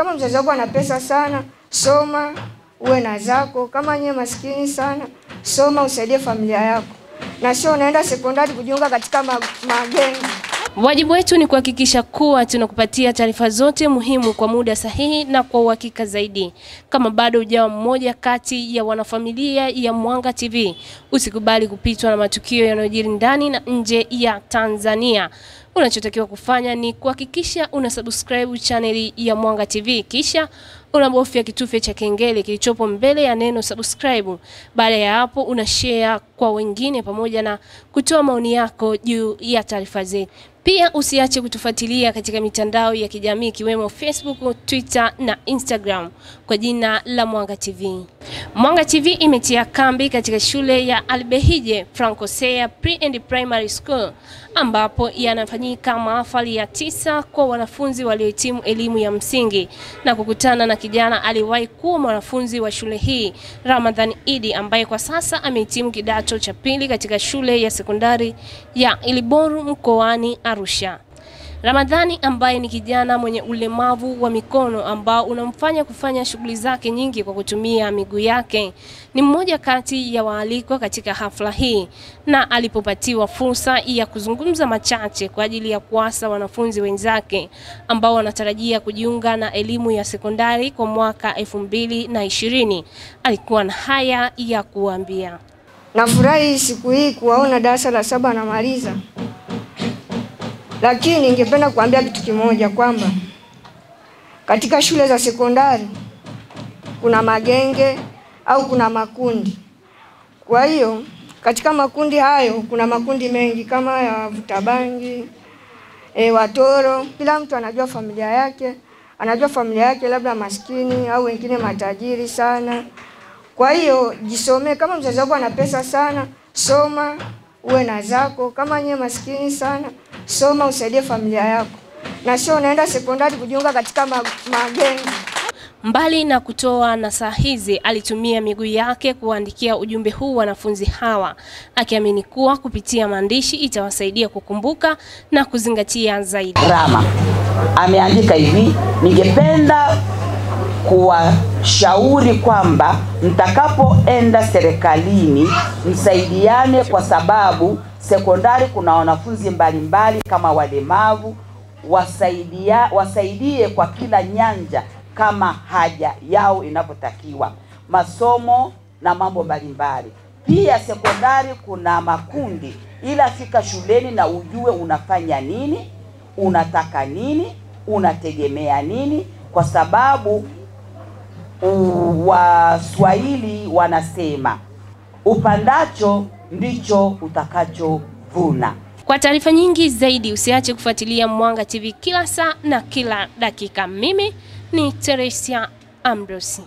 Kama mzazi wako ana pesa sana, soma uwe na zako. Kama nyewe maskini sana, soma usaidie familia yako, na sio unaenda sekondari kujiunga katika ma- Wajibu wetu ni kuhakikisha kuwa tunakupatia taarifa zote muhimu kwa muda sahihi na kwa uhakika zaidi. Kama bado hujawa mmoja kati ya wanafamilia ya Mwanga TV, usikubali kupitwa na matukio yanayojiri ndani na nje ya Tanzania. Unachotakiwa kufanya ni kuhakikisha una subscribe chaneli ya Mwanga TV kisha unabofya kitufe cha kengele kilichopo mbele ya neno subscribe. Baada ya hapo, una share kwa wengine pamoja na kutoa maoni yako juu ya taarifa zetu. Pia usiache kutufuatilia katika mitandao ya kijamii ikiwemo Facebook, Twitter na Instagram kwa jina la Mwanga TV. Mwanga TV imetia kambi katika shule ya Albehije Francosea Pre and Primary School ambapo yanafanyika mahafali ya tisa kwa wanafunzi waliohitimu elimu ya msingi na kukutana na kijana aliwahi kuwa mwanafunzi wa shule hii Ramadhan Idi ambaye kwa sasa amehitimu kidato cha pili katika shule ya sekondari ya Iliboru mkoani Arusha. Ramadhani ambaye ni kijana mwenye ulemavu wa mikono ambao unamfanya kufanya shughuli zake nyingi kwa kutumia miguu yake, ni mmoja kati ya waalikwa katika hafla hii, na alipopatiwa fursa ya kuzungumza machache kwa ajili ya kuasa wanafunzi wenzake ambao wanatarajia kujiunga na elimu ya sekondari kwa mwaka elfu mbili na ishirini, alikuwa na haya ya kuambia. Nafurahi siku hii kuwaona darasa la saba namaliza, lakini ningependa kuambia kitu kimoja kwamba katika shule za sekondari kuna magenge au kuna makundi. Kwa hiyo katika makundi hayo kuna makundi mengi kama ya wavuta bangi, e, watoro. Kila mtu anajua familia yake, anajua familia yake labda maskini au wengine matajiri sana. Kwa hiyo jisomee. Kama mzazi wako ana pesa sana, soma uwe na zako. Kama nyewe maskini sana, soma usaidie familia yako, na sio unaenda sekondari kujiunga katika magengi. Mbali na kutoa nasaha hizi, alitumia miguu yake kuwaandikia ujumbe huu wanafunzi hawa, akiamini kuwa kupitia maandishi itawasaidia kukumbuka na kuzingatia zaidi. Rama ameandika hivi, ningependa kuwashauri kwamba mtakapoenda serikalini msaidiane, kwa sababu sekondari kuna wanafunzi mbalimbali kama walemavu, wasaidia, wasaidie kwa kila nyanja kama haja yao inavyotakiwa, masomo na mambo mbalimbali. Pia sekondari kuna makundi, ila fika shuleni na ujue unafanya nini, unataka nini, unategemea nini, kwa sababu Waswahili wanasema upandacho ndicho utakachovuna. Kwa taarifa nyingi zaidi, usiache kufuatilia Mwanga TV kila saa na kila dakika. Mimi ni Teresia Ambrose.